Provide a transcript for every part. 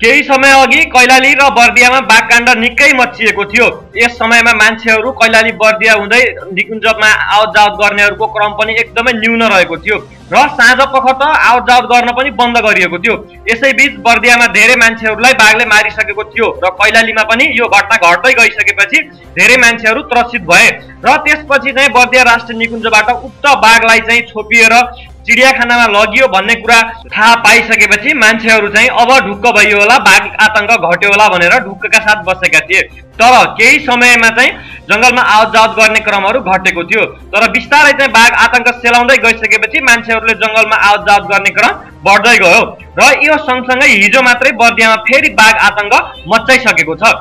केही समय अघि कैलाली र बर्दियामा बाघकाण्ड निकै मचिएको थियो। यस समयमा मान्छेहरू कैलाली बर्दिया हुँदै निकुञ्जमा आवत जावत गर्नेहरूको क्रम पनि एकदमै न्यून रहेको थियो र साँझ पख त आवत जावत गर्न पनि बन्द गरिएको थियो। यसैबीच बर्दियामा धेरै मान्छेहरूलाई बाघले मारिसकेको थियो र कैलालीमा पनि यो घटना घट्दै गइसकेपछि धेरै मान्छेहरू त्रसित भए। र त्यसपछि चाहिँ बर्दिया राष्ट्रिय निकुञ्जबाट उक्त बाघलाई चाहिँ छोपिएर चिडियाखानामा लगियो भन्ने कुरा थाहा पाइसकेपछि मान्छेहरू चाहिँ अब ढुक्क भइयो होला बाघ आतङ्क घट्यो होला भनेर ढुक्कका साथ बसेका थिए। तर केही समयमा चाहिँ जङ्गलमा आवत जावत गर्ने क्रमहरू घटेको थियो। तर बिस्तारै चाहिँ बाघ आतङ्क सेलाउँदै गइसकेपछि मान्छेहरूले जङ्गलमा आवत जावत गर्ने क्रम बढ्दै गयो। र यो सँगसँगै हिजो मात्रै बर्दियामा फेरि बाघ आतङ्क मचाइसकेको छ।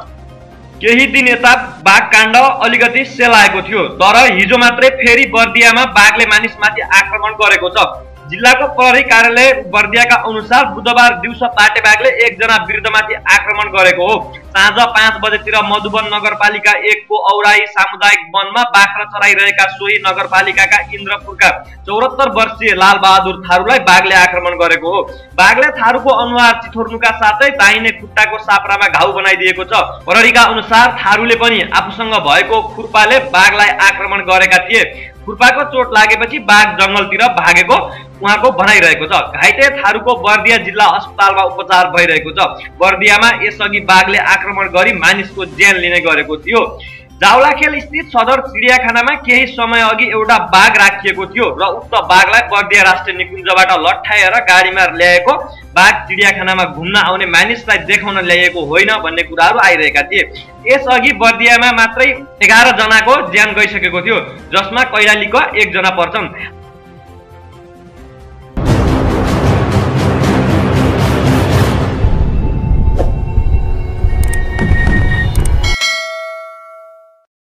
केही दिन यता बाघ काण्ड अलिकति सेलाएको थियो तर हिजो मात्रै फेरि बर्दियामा बाघले मानिसमाथि आक्रमण गरेको छ। जिल्लाको प्रहरी कार्यालय बर्दियाका अनुसार बुधबार दिउँसो पाटे बाघले एकजना वृद्धमाथि आक्रमण गरेको हो। साँझ पाँच बजेतिर मधुबन नगरपालिका एकको औराई सामुदायिक वनमा बाख्रा चराइरहेका सोही नगरपालिकाका इन्द्रपुरका चौरात्तर वर्षीय लालबहादुर थारूलाई बाघले आक्रमण गरेको हो। बाघले थारूको अनुहार चिथोर्नुका साथै दाहिने खुट्टाको सापरामा घाउ बनाइदिएको छ। प्रहरीका अनुसार थारूले पनि आफूसँग भएको खुर्पाले बाघलाई आक्रमण गरेका थिए। खुर्पाको चोट लागेपछि बाघ जङ्गलतिर भागेको उहाँको भनाइरहेको छ। घाइते थारूको बर्दिया जिल्ला अस्पतालमा उपचार भइरहेको छ। बर्दियामा यसअघि बाघले आक्रमण गरी मानिसको ज्यान लिने गरेको थियो। जाउलाखेल स्थित सदर चिडियाखानामा केही समय अघि एउटा बाघ राखिएको थियो र उक्त बाघलाई बर्दिया राष्ट्रिय निकुञ्जबाट लट्ठाएर गाडीमा ल्याएको। बाघ चिडियाखानामा घुम्न आउने मानिसलाई देखाउन ल्याइएको होइन भन्ने कुराहरू आइरहेका थिए। यसअघि बर्दियामा मात्रै एघार जनाको ज्यान गइसकेको थियो जसमा कैलालीका एकजना पर्छन्।